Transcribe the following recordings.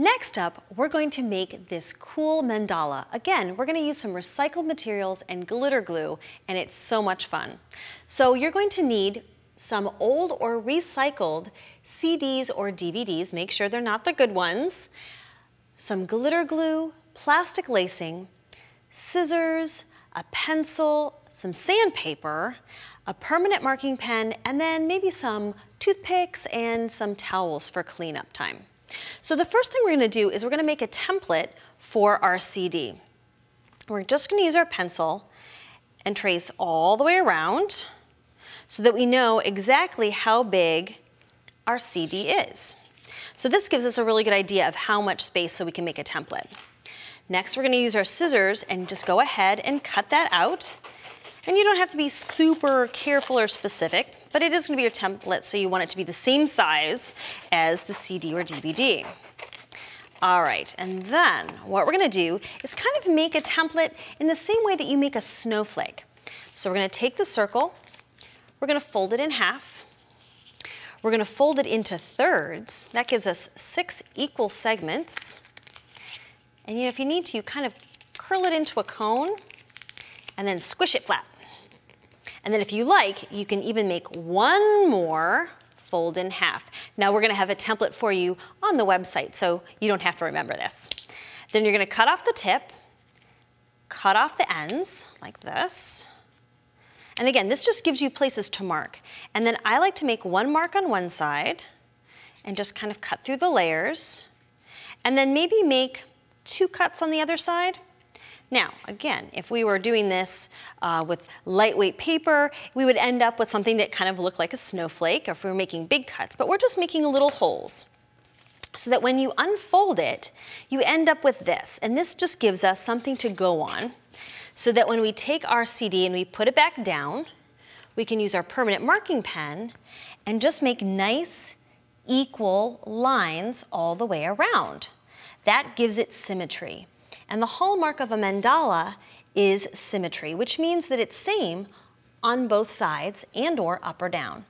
Next up, we're going to make this cool mandala. Again, we're gonna use some recycled materials and glitter glue, and it's so much fun. So you're going to need some old or recycled CDs or DVDs, make sure they're not the good ones, some glitter glue, plastic lacing, scissors, a pencil, some sandpaper, a permanent marking pen, and then maybe some toothpicks and some towels for cleanup time. So the first thing we're gonna do is we're gonna make a template for our CD. We're just gonna use our pencil and trace all the way around so that we know exactly how big our CD is. So this gives us a really good idea of how much space so we can make a template. Next, we're gonna use our scissors and just go ahead and cut that out. And you don't have to be super careful or specific, but it is gonna be your template, so you want it to be the same size as the CD or DVD. All right, and then what we're gonna do is kind of make a template in the same way that you make a snowflake. So we're gonna take the circle, we're gonna fold it in half, we're gonna fold it into thirds. That gives us six equal segments. And you know, if you need to, you kind of curl it into a cone and then squish it flat. And then if you like, you can even make one more fold in half. Now we're gonna have a template for you on the website, so you don't have to remember this. Then you're gonna cut off the tip, cut off the ends like this. And again, this just gives you places to mark. And then I like to make one mark on one side and just kind of cut through the layers. And then maybe make two cuts on the other side. Now, again, if we were doing this uh, with lightweight paper, we would end up with something that kind of looked like a snowflake, or if we were making big cuts, but we're just making little holes. So that when you unfold it, you end up with this, and this just gives us something to go on, so that when we take our CD and we put it back down, we can use our permanent marking pen and just make nice, equal lines all the way around. That gives it symmetry. And the hallmark of a mandala is symmetry, which means that it's same on both sides and or up or down.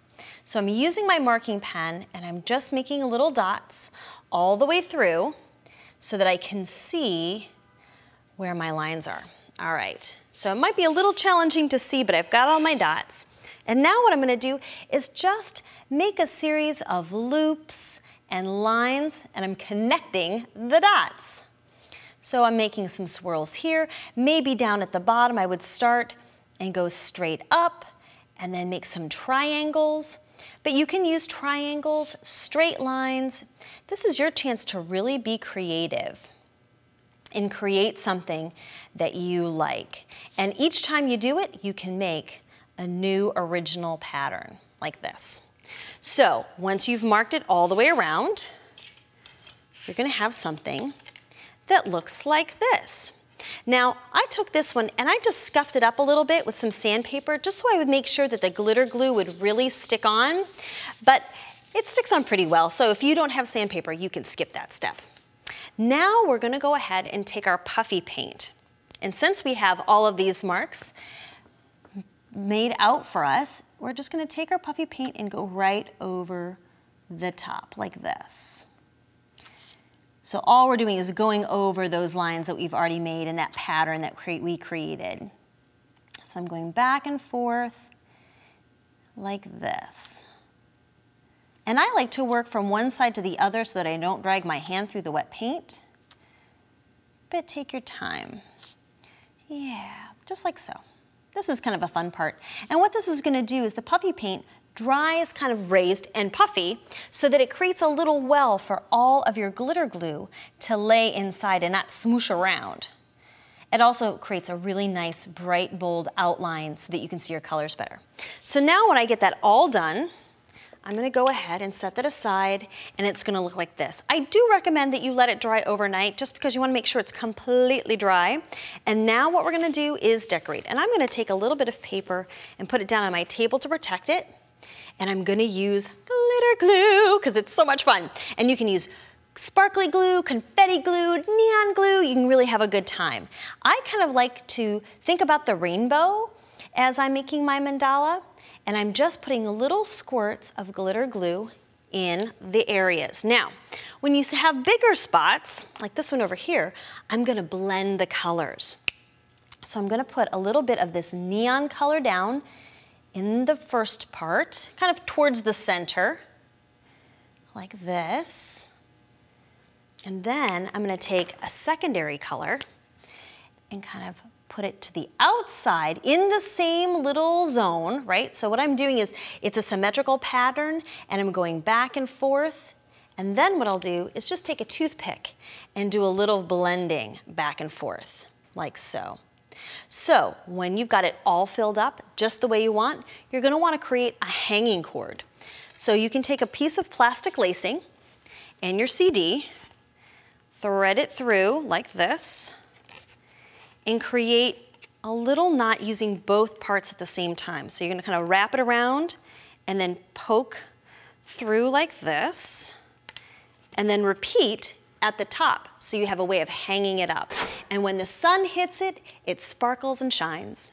So I'm using my marking pen and I'm just making little dots all the way through so that I can see where my lines are. All right, so it might be a little challenging to see, but I've got all my dots. And now what I'm gonna do is just make a series of loops and lines, and I'm connecting the dots. So I'm making some swirls here. Maybe down at the bottom I would start and go straight up and then make some triangles. But you can use triangles, straight lines. This is your chance to really be creative and create something that you like. And each time you do it, you can make a new original pattern like this. So once you've marked it all the way around, you're gonna have something that looks like this. Now, I took this one and I just scuffed it up a little bit with some sandpaper just so I would make sure that the glitter glue would really stick on, but it sticks on pretty well, so if you don't have sandpaper, you can skip that step. Now we're gonna go ahead and take our puffy paint. And since we have all of these marks made out for us, we're just gonna take our puffy paint and go right over the top like this. So all we're doing is going over those lines that we've already made in that pattern that we created. So I'm going back and forth like this. And I like to work from one side to the other so that I don't drag my hand through the wet paint. But take your time. Yeah, just like so. This is kind of a fun part. And what this is gonna do is the puffy paint dries kind of raised and puffy so that it creates a little well for all of your glitter glue to lay inside and not smoosh around. It also creates a really nice bright bold outline so that you can see your colors better. So now when I get that all done, I'm gonna go ahead and set that aside and it's gonna look like this. I do recommend that you let it dry overnight just because you wanna make sure it's completely dry. And now what we're gonna do is decorate. And I'm gonna take a little bit of paper and put it down on my table to protect it. And I'm gonna use glitter glue because it's so much fun. And you can use sparkly glue, confetti glue, neon glue, you can really have a good time. I kind of like to think about the rainbow as I'm making my mandala and I'm just putting little squirts of glitter glue in the areas. Now, when you have bigger spots, like this one over here, I'm gonna blend the colors. So I'm gonna put a little bit of this neon color down in the first part, kind of towards the center, like this. And then I'm gonna take a secondary color and kind of put it to the outside in the same little zone, right? So what I'm doing is it's a symmetrical pattern and I'm going back and forth. And then what I'll do is just take a toothpick and do a little blending back and forth, like so. So when you've got it all filled up just the way you want, you're gonna wanna create a hanging cord. So you can take a piece of plastic lacing and your CD, thread it through like this, and create a little knot using both parts at the same time. So you're gonna kind of wrap it around and then poke through like this, and then repeat at the top so you have a way of hanging it up. And when the sun hits it, it sparkles and shines.